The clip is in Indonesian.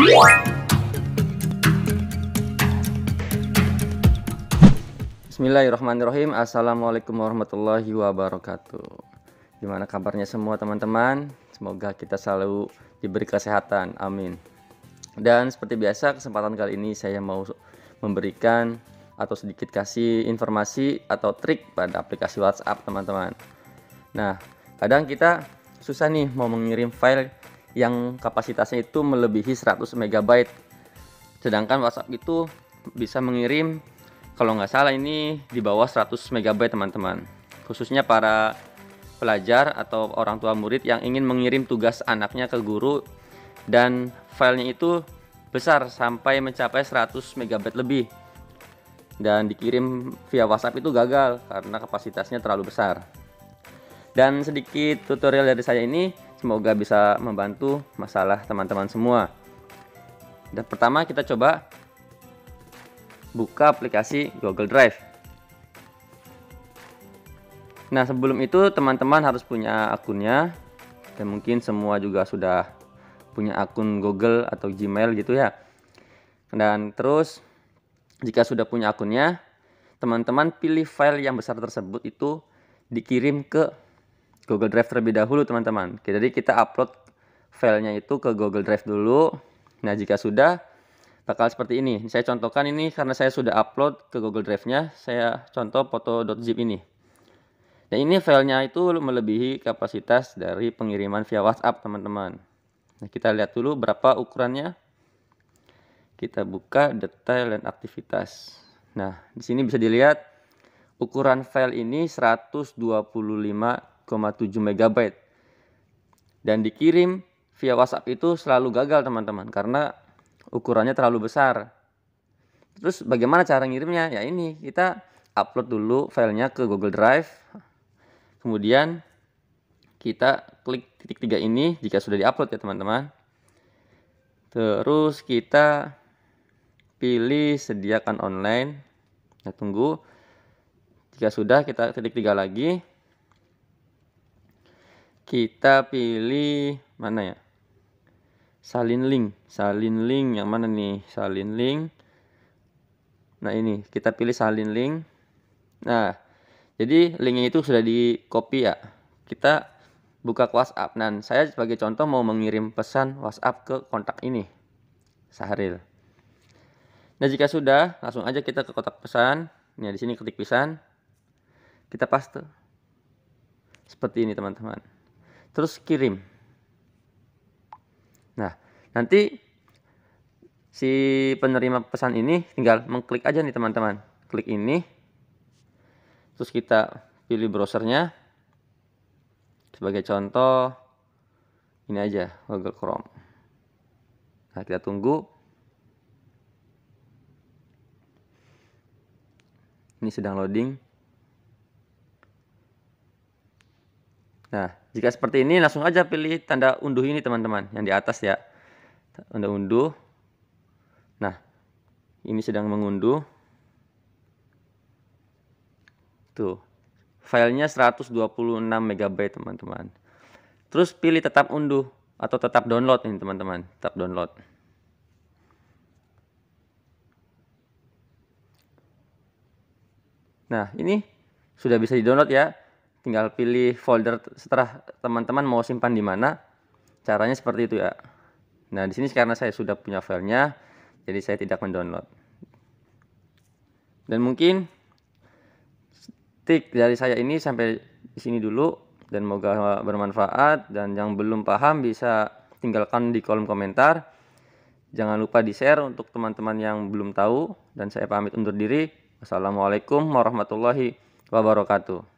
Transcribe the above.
Bismillahirrahmanirrahim. Assalamualaikum warahmatullahi wabarakatuh. Gimana kabarnya semua teman-teman? Semoga kita selalu diberi kesehatan. Amin. Dan seperti biasa kesempatan kali ini saya mau memberikan Atau sedikit kasih informasi atau trik pada aplikasi WhatsApp teman-teman. Nah kadang kita susah nih mau mengirim file yang kapasitasnya itu melebihi 100 MB sedangkan WhatsApp itu bisa mengirim kalau nggak salah ini di bawah 100 MB teman-teman. Khususnya para pelajar atau orang tua murid yang ingin mengirim tugas anaknya ke guru dan filenya itu besar sampai mencapai 100 MB lebih. Dan dikirim via WhatsApp itu gagal karena kapasitasnya terlalu besar. Dan sedikit tutorial dari saya ini semoga bisa membantu masalah teman-teman semua dan pertama kita coba buka aplikasi Google Drive. Nah, sebelum itu teman-teman harus punya akunnya dan mungkin semua juga sudah punya akun Google atau Gmail gitu ya. Dan terus jika sudah punya akunnya, teman-teman pilih file yang besar tersebut itu dikirim ke Google Drive terlebih dahulu teman-teman. Jadi kita upload filenya itu ke Google Drive dulu. Nah, jika sudah bakal seperti ini. Saya contohkan ini karena saya sudah upload ke Google Drive-nya. Saya contoh foto.zip ini. Dan ini filenya itu melebihi kapasitas dari pengiriman via WhatsApp, teman-teman. Nah, kita lihat dulu berapa ukurannya. Kita buka detail dan aktivitas. Nah, di sini bisa dilihat ukuran file ini 125,7 MB. Dan dikirim via WhatsApp itu selalu gagal, teman-teman, karena ukurannya terlalu besar. Terus bagaimana cara ngirimnya? Ya ini, kita upload dulu filenya ke Google Drive. Kemudian kita klik titik tiga ini jika sudah diupload ya teman-teman. Terus kita pilih sediakan online. Kita tunggu. Jika sudah kita titik tiga lagi. Kita pilih mana ya? salin link. Salin link yang mana nih? Salin link. Nah ini. Kita pilih salin link. Nah jadi linknya itu sudah di copy ya. Kita buka WhatsApp. Dan saya sebagai contoh mau mengirim pesan WhatsApp ke kontak ini Sahril. Nah jika sudah langsung aja kita ke kotak pesan. Nah di sini ketik pesan. Kita paste. Seperti ini teman-teman terus kirim Nah, nanti si penerima pesan ini tinggal mengklik aja nih teman-teman. Klik ini. Terus kita pilih browsernya. Sebagai contoh ini aja Google Chrome. Nah, kita tunggu. Ini sedang loading. Nah, jika seperti ini langsung aja pilih tanda unduh ini teman-teman yang di atas ya. Tanda unduh. Nah, ini sedang mengunduh. Tuh. Filenya 126 MB teman-teman. Terus pilih tetap unduh atau tetap download ini teman-teman, tetap download. Nah, ini sudah bisa di-download ya tinggal pilih folder setelah teman-teman mau simpan di mana caranya seperti itu ya. Nah di sini karena saya sudah punya filenya jadi saya tidak mendownload. Dan mungkin tik dari saya ini sampai di sini dulu dan semoga bermanfaat dan yang belum paham bisa tinggalkan di kolom komentar. Jangan lupa di share untuk teman-teman yang belum tahu dan saya pamit undur diri. Wassalamualaikum warahmatullahi wabarakatuh